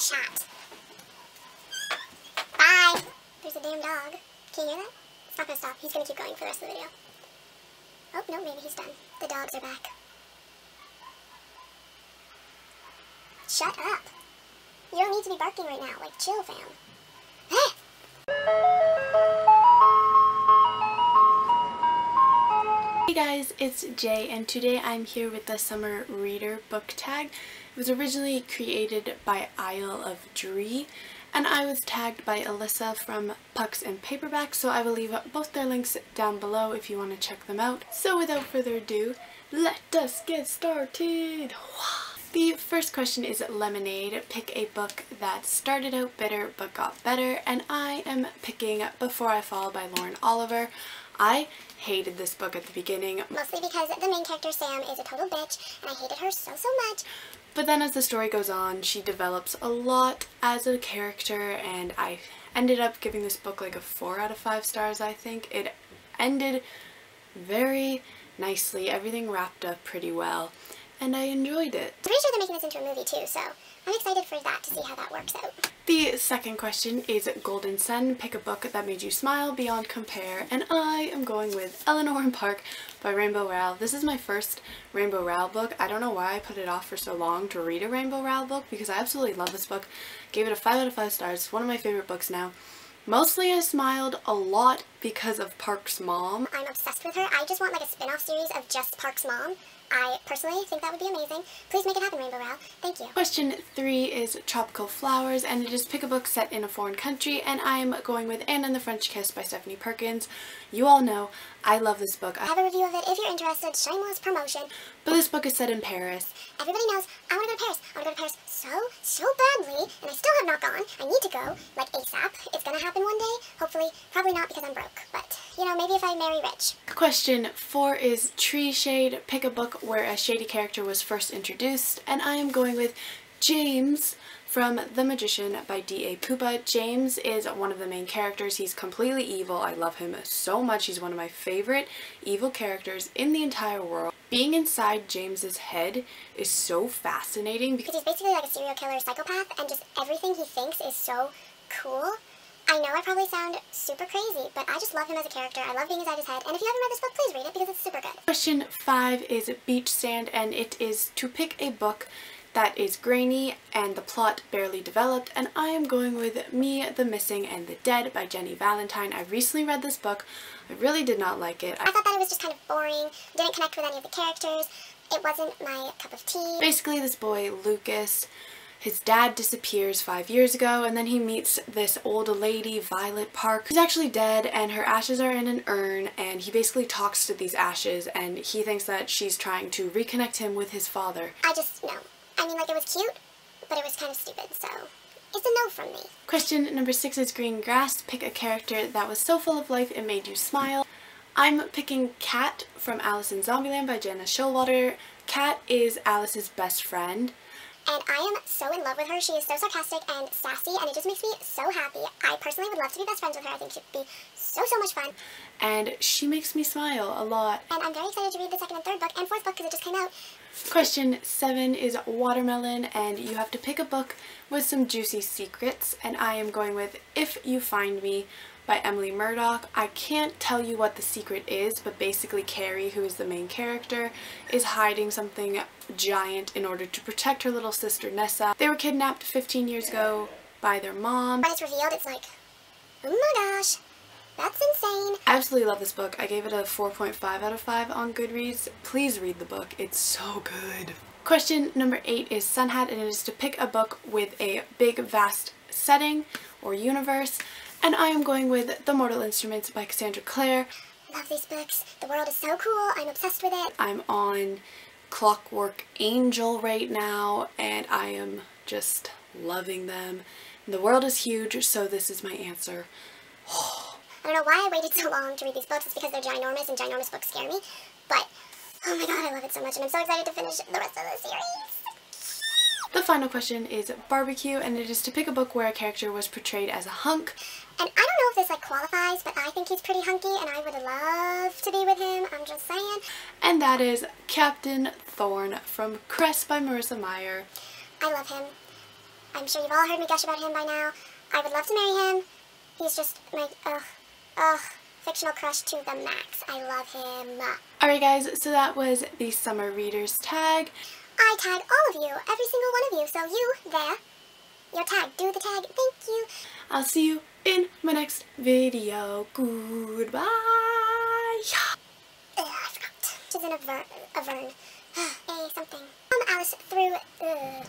shot. Bye. There's a damn dog. Can you hear that? It's not gonna stop. He's gonna keep going for the rest of the video. Oh, no, maybe he's done. The dogs are back. Shut up. You don't need to be barking right now. Like, chill, fam. Hey guys, it's Jay and today I'm here with the Summer Reader book tag. It was originally created by Isle of Dree and I was tagged by Alyssa from Pucks and Paperback so I will leave both their links down below if you want to check them out. So without further ado, let us get started! The first question is Lemonade. Pick a book that started out bitter but got better and I am picking Before I Fall by Lauren Oliver. I hated this book at the beginning. Mostly because the main character, Sam, is a total bitch, and I hated her so, so much. But then as the story goes on, she develops a lot as a character, and I ended up giving this book like a 4 out of 5 stars, I think. It ended very nicely. Everything wrapped up pretty well, and I enjoyed it. I'm pretty sure they're making this into a movie too, so I'm excited for that to see how that works out. The second question is Golden Sun. Pick a book that made you smile beyond compare. And I am going with Eleanor and Park by Rainbow Rowell. This is my first Rainbow Rowell book. I don't know why I put it off for so long to read a Rainbow Rowell book because I absolutely love this book. Gave it a 5 out of 5 stars. It's one of my favorite books now. Mostly I smiled a lot because of Park's mom. I'm obsessed with her. I just want like a spin-off series of just Park's mom. I personally think that would be amazing. Please make it happen, Rainbow Rowell. Thank you. Question three is Tropical Flowers, and it is pick a book set in a foreign country, and I'm going with Anna and the French Kiss by Stephanie Perkins. You all know I love this book. I have a review of it if you're interested. Shameless promotion. But this book is set in Paris. Everybody knows I want to go to Paris. I want to go to Paris so, so badly, and I still have not gone. I need to go, like ASAP. It's gonna happen one day. Hopefully, probably not because I'm broke, but you know, maybe if I marry rich. Question four is Tree Shade. Pick a book where a shady character was first introduced, and I am going with James from The Magician by D.A. Pupa. James is one of the main characters. He's completely evil. I love him so much. He's one of my favorite evil characters in the entire world. Being inside James's head is so fascinating because he's basically like a serial killer psychopath and just everything he thinks is so cool. I know I probably sound super crazy, but I just love him as a character. I love being inside his head. And if you haven't read this book, please read it because it's super good. Question five is Beach Sand, and it is to pick a book that is grainy and the plot barely developed and I am going with Me, the Missing and the Dead by Jenny Valentine. I recently read this book. I really did not like it. I thought that it was just kind of boring, didn't connect with any of the characters, it wasn't my cup of tea. Basically this boy, Lucas, his dad disappears five years ago and then he meets this old lady, Violet Park, who's actually dead and her ashes are in an urn and he basically talks to these ashes and he thinks that she's trying to reconnect him with his father. I just, no. I mean, like, it was cute, but it was kind of stupid, so it's a no from me. Question number six is Green Grass. Pick a character that was so full of life it made you smile. I'm picking Kat from Alice in Zombieland by Gena Showalter. Kat is Alice's best friend and I am so in love with her. She is so sarcastic and sassy, and it just makes me so happy. I personally would love to be best friends with her. I think she'd be so, so much fun. And she makes me smile a lot. And I'm very excited to read the second and third book and fourth book because it just came out. Question seven is Watermelon, and you have to pick a book with some juicy secrets, and I am going with If You Find Me by Emily Murdoch. I can't tell you what the secret is, but basically Carey, who is the main character, is hiding something giant in order to protect her little sister Nessa. They were kidnapped 15 years ago by their mom. When it's revealed, it's like, oh my gosh, that's insane. I absolutely love this book. I gave it a 4.5 out of 5 on Goodreads. Please read the book. It's so good. Question number 8 is Sun Hat and it is to pick a book with a big vast setting or universe and I am going with The Mortal Instruments by Cassandra Clare. Love these books. The world is so cool. I'm obsessed with it. I'm on Clockwork Angel right now and I am just loving them. The world is huge, so this is my answer. I don't know why I waited so long to read these books. It's because they're ginormous and ginormous books scare me. But, oh my god, I love it so much and I'm so excited to finish the rest of the series. The final question is barbecue, and it is to pick a book where a character was portrayed as a hunk. And I don't know if this like qualifies, but I think he's pretty hunky, and I would love to be with him. I'm just saying. And that is Captain Thorne from Cress by Marissa Meyer. I love him. I'm sure you've all heard me gush about him by now. I would love to marry him. He's just my, ugh, ugh, fictional crush to the max. I love him. Alright guys, so that was the summer readers tag. I tag all of you, every single one of you, so you, there, your tag, do the tag, thank you. I'll see you in my next video. Goodbye. Ugh, I forgot. She's in a, ver a vern. a something. Um, Alice through, ugh.